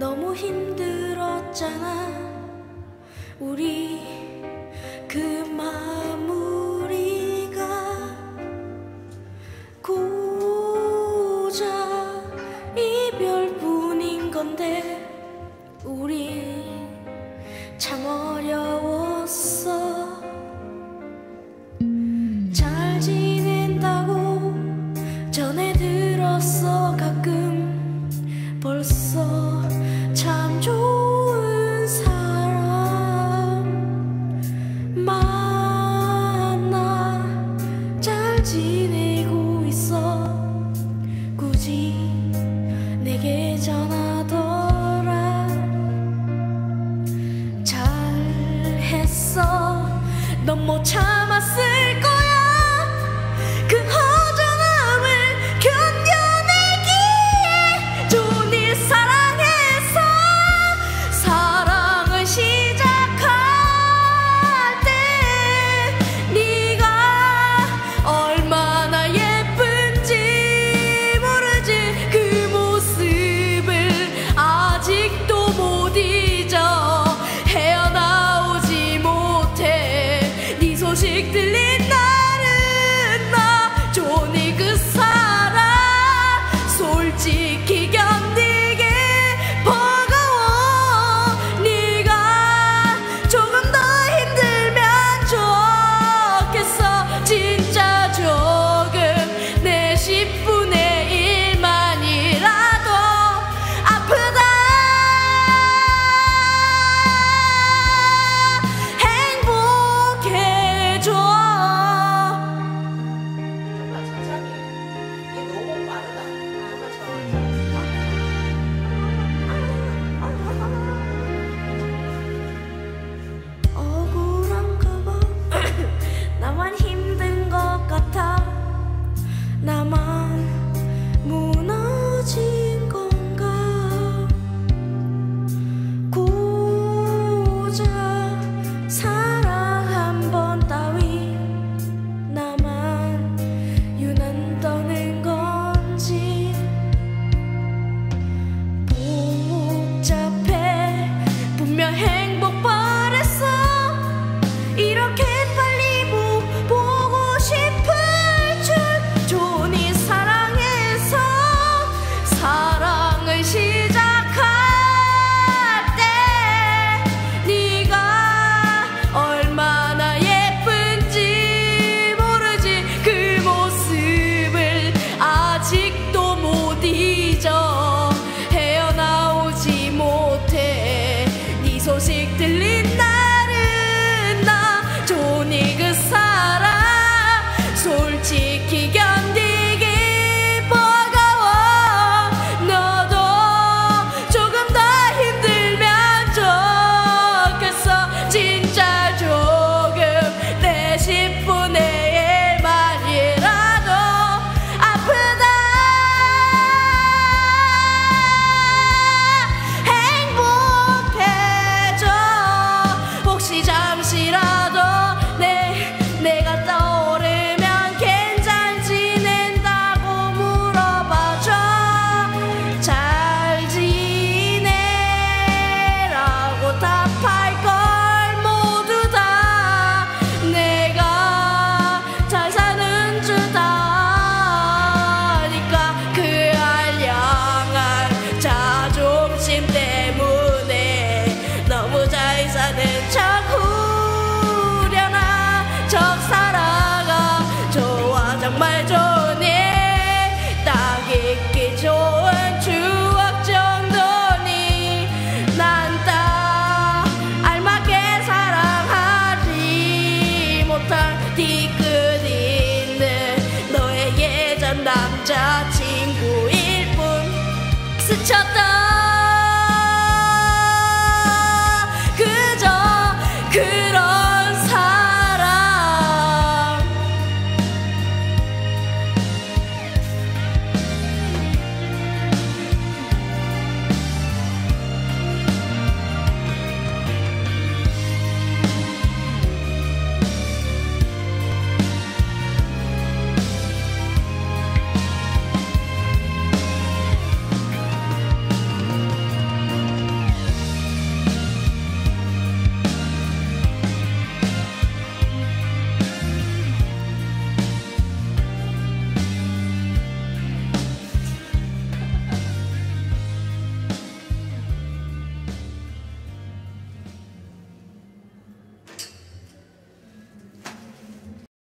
너무 힘들었잖아. 우리 욕심 때문에 너무 잘 사는 척 후려나 척 살아가 좋아 정말 좋네 딱 있기 좋은 추억 정도니 난 딱 알맞게 사랑하지 못한 뒤끝 있는 너의 예전 남자친구일 뿐 스쳤 다.